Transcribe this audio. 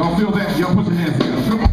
Y'all feel that? Y'all put your hands together.